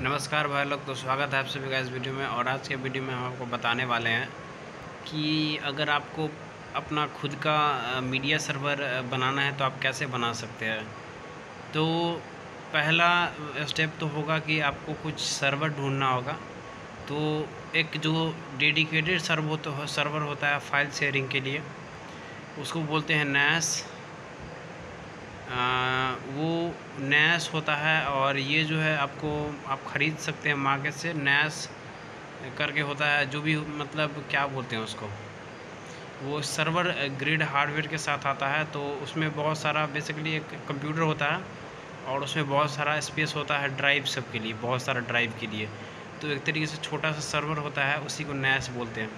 नमस्कार भाई लोग तो स्वागत है आप सभी का इस वीडियो में। और आज के वीडियो में हम आपको बताने वाले हैं कि अगर आपको अपना खुद का मीडिया सर्वर बनाना है तो आप कैसे बना सकते हैं? तो पहला स्टेप तो होगा कि आपको कुछ सर्वर ढूंढना होगा। तो एक जो डेडिकेटेड सर्वर तो सर्वर होता है फ़ाइल शेयरिंग के लिए, उसको बोलते हैं नैस वो नैस होता है और ये जो है आपको, आप ख़रीद सकते हैं मार्केट से, नैस करके होता है, जो भी मतलब क्या बोलते हैं उसको, वो सर्वर ग्रिड हार्डवेयर के साथ आता है तो उसमें बहुत सारा बेसिकली एक कंप्यूटर होता है और उसमें बहुत सारा स्पेस होता है ड्राइव सब के लिए, बहुत सारा ड्राइव के लिए। तो एक तरीके से छोटा सा सर्वर होता है, उसी को नैस बोलते हैं।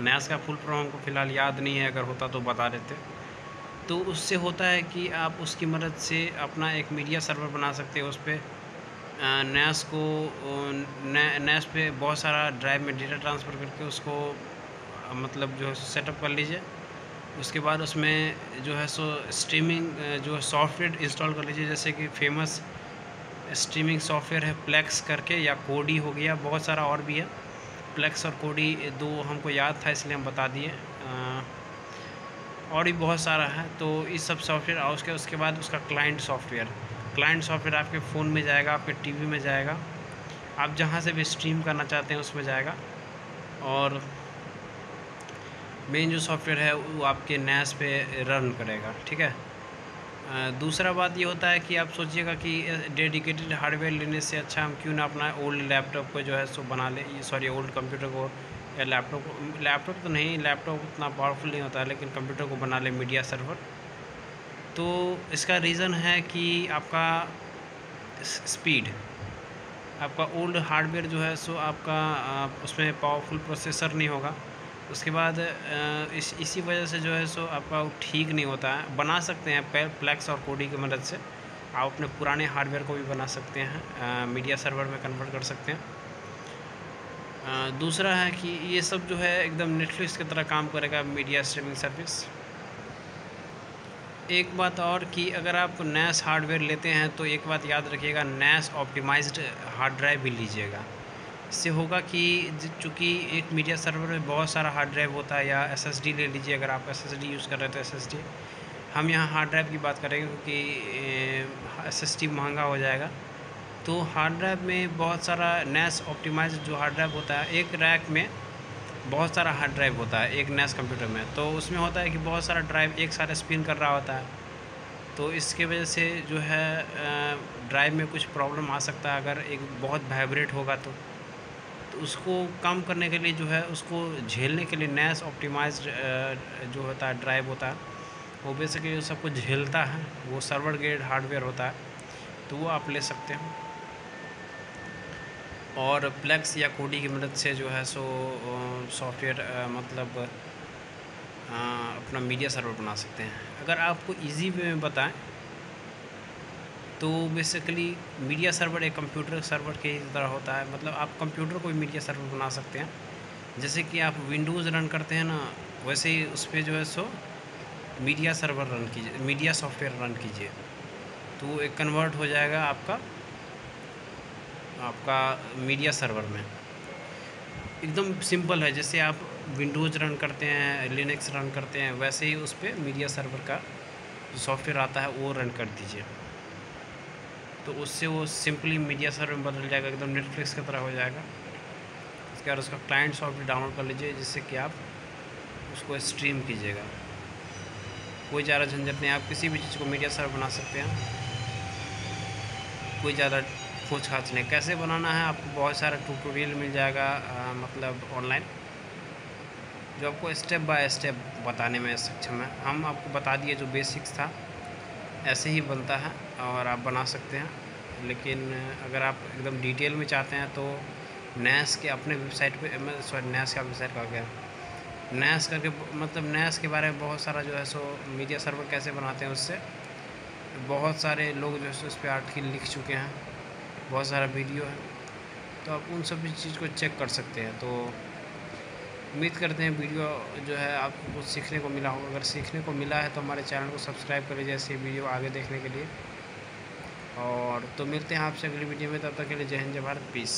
नैस का फुल फॉर्म हमको फ़िलहाल याद नहीं है, अगर होता तो बता देते। तो उससे होता है कि आप उसकी मदद से अपना एक मीडिया सर्वर बना सकते हो, उस पर नैस को नैस पे बहुत सारा ड्राइव में डेटा ट्रांसफ़र करके उसको मतलब जो है सेटअप कर लीजिए। उसके बाद उसमें जो है सो स्ट्रीमिंग जो है सॉफ्टवेयर इंस्टॉल कर लीजिए, जैसे कि फ़ेमस स्ट्रीमिंग सॉफ्टवेयर है प्लेक्स करके, या कोडी हो गया, बहुत सारा और भी है। प्लेक्स और कोडी दो हमको याद था, इसलिए हम बता दिए। और भी बहुत सारा है तो इस सब सॉफ्टवेयर और उसके उसके बाद उसका क्लाइंट सॉफ्टवेयर क्लाइंट सॉफ्टवेयर आपके फ़ोन में जाएगा, आपके टीवी में जाएगा, आप जहाँ से भी स्ट्रीम करना चाहते हैं उसमें जाएगा। और मेन जो सॉफ्टवेयर है, वो आपके नैस पे रन करेगा, ठीक है? दूसरा बात ये होता है कि आप सोचिएगा कि डेडिकेटेड हार्डवेयर लेने से अच्छा हम क्यों ना अपना ओल्ड लैपटॉप को जो है, सो बना ले सॉरी ओल्ड कंप्यूटर को या लैपटॉप लैपटॉप तो नहीं लैपटॉप उतना पावरफुल नहीं होता है लेकिन कंप्यूटर को बना ले मीडिया सर्वर तो इसका रीज़न है कि आपका स्पीड आपका ओल्ड हार्डवेयर जो है सो आपका उसमें पावरफुल प्रोसेसर नहीं होगा। उसके बाद इस, इसी वजह से जो है सो आपका ठीक नहीं होता है। बना सकते हैं प्लेक्स और कोडी की मदद से। आप अपने पुराने हार्डवेयर को भी बना सकते हैं मीडिया सर्वर में कन्वर्ट कर सकते हैं। दूसरा है कि ये सब जो है एकदम नेटफ्लिक्स की तरह काम करेगा मीडिया स्ट्रीमिंग सर्विस एक बात और कि अगर आप नैस हार्डवेयर लेते हैं तो एक बात याद रखिएगा नैस ऑप्टिमाइज्ड हार्ड ड्राइव भी लीजिएगा। इससे होगा कि चूँकि एक मीडिया सर्वर में बहुत सारा हार्ड ड्राइव होता है, या एसएसडी ले लीजिए, अगर आप एसएसडी यूज़ कर रहे हैं तो एसएसडी हम यहाँ हार्ड ड्राइव की बात करेंगे, क्योंकि एसएसडी महँगा हो जाएगा। तो हार्ड ड्राइव में बहुत सारा नेस ऑप्टिमाइज जो हार्ड ड्राइव होता है, एक रैक में बहुत सारा हार्ड ड्राइव होता है, एक नेस कंप्यूटर में। तो उसमें होता है कि बहुत सारा ड्राइव एक साथ स्पिन कर रहा होता है। तो इसके वजह से जो है ड्राइव में कुछ प्रॉब्लम आ सकता है, अगर एक बहुत वाइब्रेट होगा तो। तो उसको कम करने के लिए जो है, उसको झेलने के लिए नैस ऑप्टिमाइज जो होता है ड्राइव होता है, वो बेसिकली सब कुछ झेलता है, वो सर्वर ग्रेड हार्डवेयर होता है तो वो आप ले सकते हैं। और प्लेक्स या कोडी की मदद से जो है सो सॉफ्टवेयर मतलब आ, अपना मीडिया सर्वर बना सकते हैं। अगर आपको इजी वे में बताएँ तो बेसिकली मीडिया सर्वर एक कंप्यूटर सर्वर के तरह होता है। मतलब आप कंप्यूटर को भी मीडिया सर्वर बना सकते हैं। जैसे कि आप विंडोज़ रन करते हैं ना वैसे ही उस पर जो है सो मीडिया सर्वर रन कीजिए मीडिया सॉफ्टवेयर रन कीजिए। तो एक कन्वर्ट हो जाएगा आपका। आपका मीडिया सर्वर में? एकदम सिंपल है, जैसे आप विंडोज़ रन करते हैं, लिनक्स रन करते हैं, वैसे ही उस पर मीडिया सर्वर का सॉफ्टवेयर आता है, वो रन कर दीजिए। तो उससे वो सिंपली मीडिया सर्वर में बदल जाएगा, एकदम नेटफ्लिक्स की तरह हो जाएगा। उसके बाद उसका क्लाइंट सॉफ्टवेयर डाउनलोड कर लीजिए, जिससे कि आप उसको स्ट्रीम कीजिएगा। कोई ज़्यादा झंझट नहीं, आप किसी भी चीज़ को मीडिया सर्वर बना सकते हैं। कोई ज़्यादा खोज नहीं। कैसे बनाना है? आपको बहुत सारा ट्यूटोरियल मिल जाएगा आ, मतलब ऑनलाइन जो आपको स्टेप बाय स्टेप बताने में सक्षम है। हम आपको बता दिए जो बेसिक्स था। ऐसे ही बनता है और आप बना सकते हैं। लेकिन अगर आप एकदम डिटेल में चाहते हैं तो नैस के अपने वेबसाइट पे सॉरी नैस का वेबसाइट का गया नैस करके मतलब नैस के बारे में बहुत सारा जो है सो मीडिया सर्वर कैसे बनाते हैं उससे बहुत सारे लोग जो है सो उस पर आर्टिकल लिख चुके हैं। बहुत सारा वीडियो है। तो आप उन सभी चीज़ को चेक कर सकते हैं। तो उम्मीद करते हैं वीडियो जो है आपको कुछ सीखने को मिला होगा। अगर सीखने को मिला है तो हमारे चैनल को सब्सक्राइब कर लीजिए ऐसे वीडियो आगे देखने के लिए। और तो मिलते हैं आपसे अगली वीडियो में। तब तक के लिए जय हिंद, जय भारत। पीस